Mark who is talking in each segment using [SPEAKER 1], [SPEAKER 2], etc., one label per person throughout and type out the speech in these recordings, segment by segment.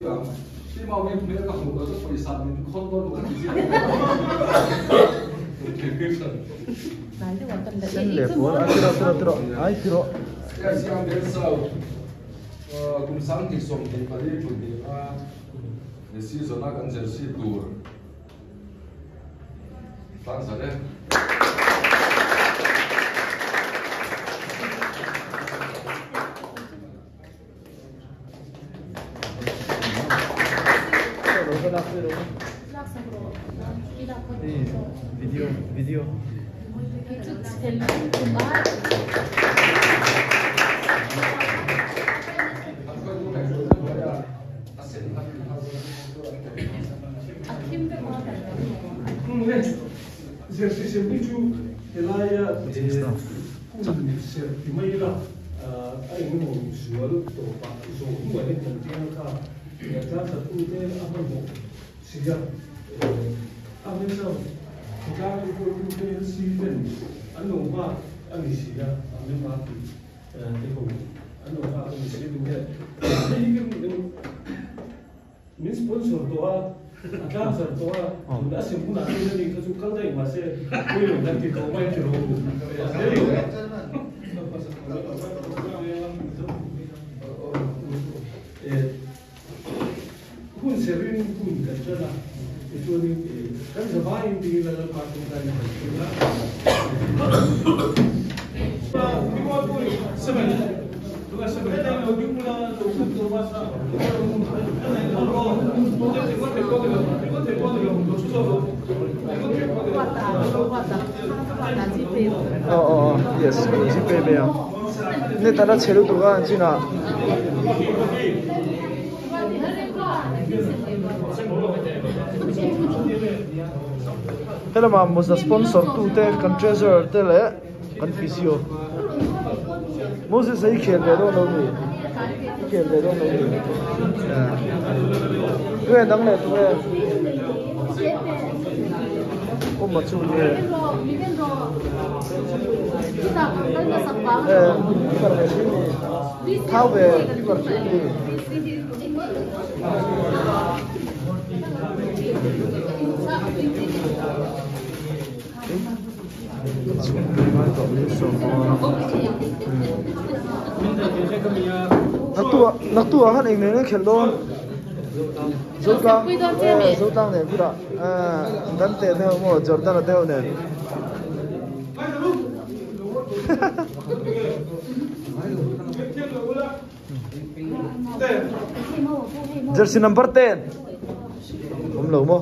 [SPEAKER 1] Tem alguém primeiro que arrumou, eu fui sabe, me contou no dizia.
[SPEAKER 2] Telefon, ah, tiro, tiro,
[SPEAKER 3] tiro, ai, tiro.
[SPEAKER 1] Kasi ang besaw, kung saan kisong di pa rin po di pa, decision na kan jersey tour. Tansa rin.
[SPEAKER 3] pero video.
[SPEAKER 4] Thank you. याचा सत्तू ते आपण सीजन आपण सर कुठला रिपोर्ट ते सीजन आणि उभा आणि सीजा आम्ही बाकी ते करू आणि उभा आणि सीजन म्हणजे मी स्पोन्स होतो 아까 저와 나 지금 문 앞에 있는 게 계속 가다 이 맛에 보이는 게 너무 많이 들어오고 내려오잖아 Venezuela. It will be kind of buying the developed part of Venezuela. People are seven. 누가 세번에 여기구나 조금 들어봤어. 이거 이거 대권이요. 이거 대권이요. 이거 추석. 이거 대권이요. 왔다.
[SPEAKER 2] 왔다.
[SPEAKER 3] 어, 어, yes, 20배배요. 근데 따라 재료도가 안 지나. Hello ma mo sponsor tu te kan treasure tele le kan physio Moses xây khéo để đâu đâu nhỉ? Khéo để đâu đâu nhỉ? À. Cái đắng này tụi em. Ôm một chút đi. Ờ, đi vào cái? Thao về đi vào
[SPEAKER 2] cái
[SPEAKER 3] nó tua nó tua hết anh này khéo luôn dấu tăng tăng này cũng à đắn tiền theo một Jordan là theo này Jersey number 10. Umlaw mo.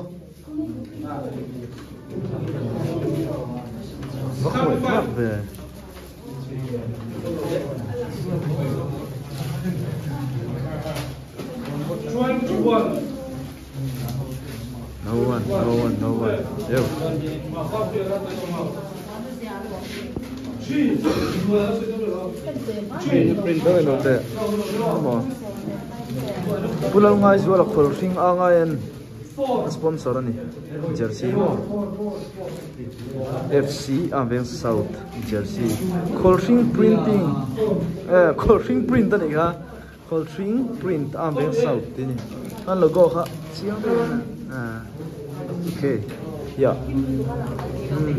[SPEAKER 3] Bakit? Bakit? No one, no one, no one. Ew. Đâu nó tệ. Come on. Pulang ngai zuala khol ring a ngai en sponsor ani. Jersey. FC Aveng South Jersey. Khol ring printing. Eh, khol ring print ani ha. Khol ring print Aveng South ini. An logo kha. Siang tu. Ah. Okay dạ ừ.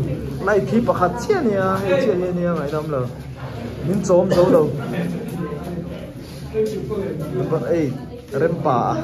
[SPEAKER 3] này, khi thi hạt chia nha hay he nha nha a đâm lờ lo. Min chom zo lo. Number 8 Rempa